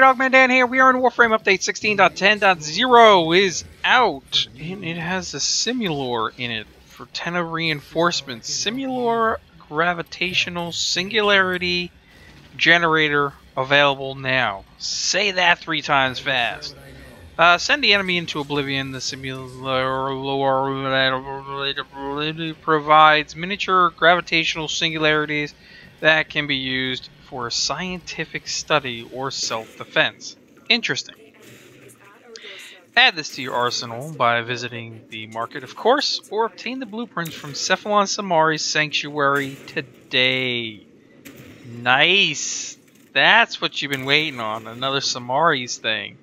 Dogman Dan here. We are in Warframe Update 16.10.0 is out, and it has a Simulor in it for Tenno reinforcements. Simulor Gravitational Singularity Generator available now. Say that three times fast. Uh, send the enemy into oblivion. The Simulor provides miniature gravitational singularities that can be used for scientific study or self-defense. Interesting. Add this to your arsenal by visiting the market, of course, or obtain the blueprints from Cephalon Simaris Sanctuary today. Nice! That's what you've been waiting on, another Simaris thing.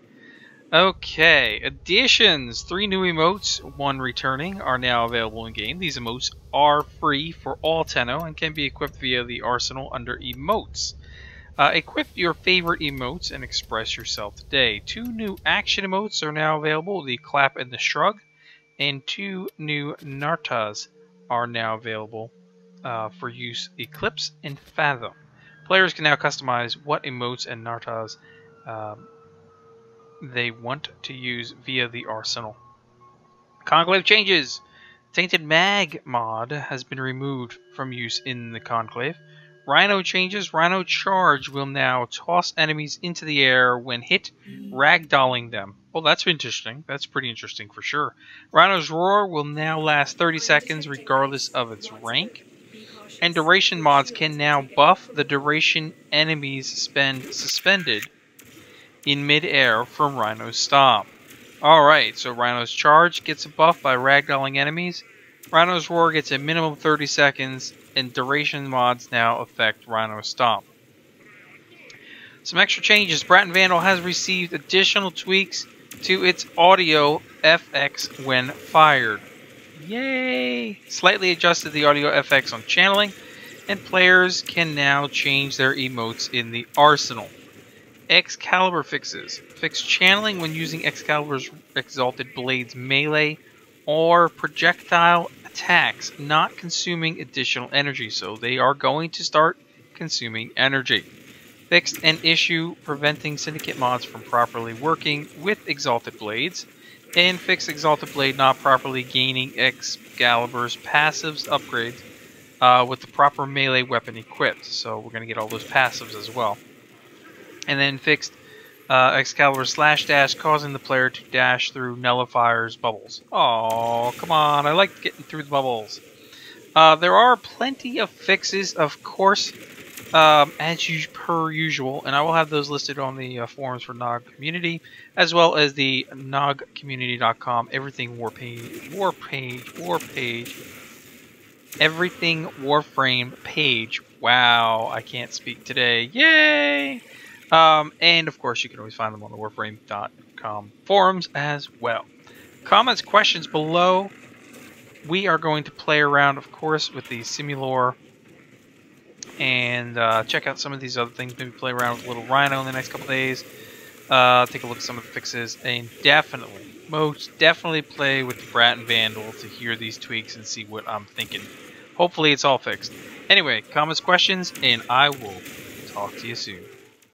Okay, additions. Three new emotes, one returning, are now available in game. These emotes are free for all Tenno and can be equipped via the arsenal under emotes. Uh, equip your favorite emotes and express yourself today. Two new action emotes are now available, the clap and the shrug, and two new nartas are now available uh, for use Eclipse and Fathom. Players can now customize what emotes and nartas um, they want to use via the arsenal. Conclave changes! Tainted Mag mod has been removed from use in the Conclave. Rhino changes. Rhino Charge will now toss enemies into the air when hit, ragdolling them. Well, that's interesting. That's pretty interesting for sure. Rhino's Roar will now last 30 seconds regardless of its rank. And duration mods can now buff the duration enemies spend suspended in midair from Rhino's Stomp. Alright, so Rhino's Charge gets a buff by ragdolling enemies. Rhino's Roar gets a minimum 30 seconds, and duration mods now affect Rhino's Stomp. Some extra changes. Braton Vandal has received additional tweaks to its audio FX when fired. Yay! Slightly adjusted the audio FX on channeling, and players can now change their emotes in the arsenal. Excalibur fixes. Fix channeling when using Excalibur's Exalted Blades melee or projectile attacks, not consuming additional energy. So they are going to start consuming energy. Fixed an issue preventing Syndicate mods from properly working with Exalted Blades. And fix Exalted Blade not properly gaining Excalibur's passives upgrades uh, with the proper melee weapon equipped. So we're going to get all those passives as well and then fixed uh, Excalibur slash dash, causing the player to dash through Nullifier's bubbles. Oh, come on! I like getting through the bubbles. Uh, there are plenty of fixes, of course, um, as you, per usual, and I will have those listed on the uh, forums for Nog Community, as well as the NogCommunity.com Everything War page, War page, War page, Everything Warframe page. Wow, I can't speak today. Yay! Um, and of course, you can always find them on the warframe.com forums as well. Comments, questions below. We are going to play around, of course, with the Simulor and uh, check out some of these other things. Maybe play around with Little Rhino in the next couple days. Uh, take a look at some of the fixes, and definitely, most definitely play with the and Vandal to hear these tweaks and see what I'm thinking. Hopefully, it's all fixed. Anyway, comments, questions, and I will talk to you soon.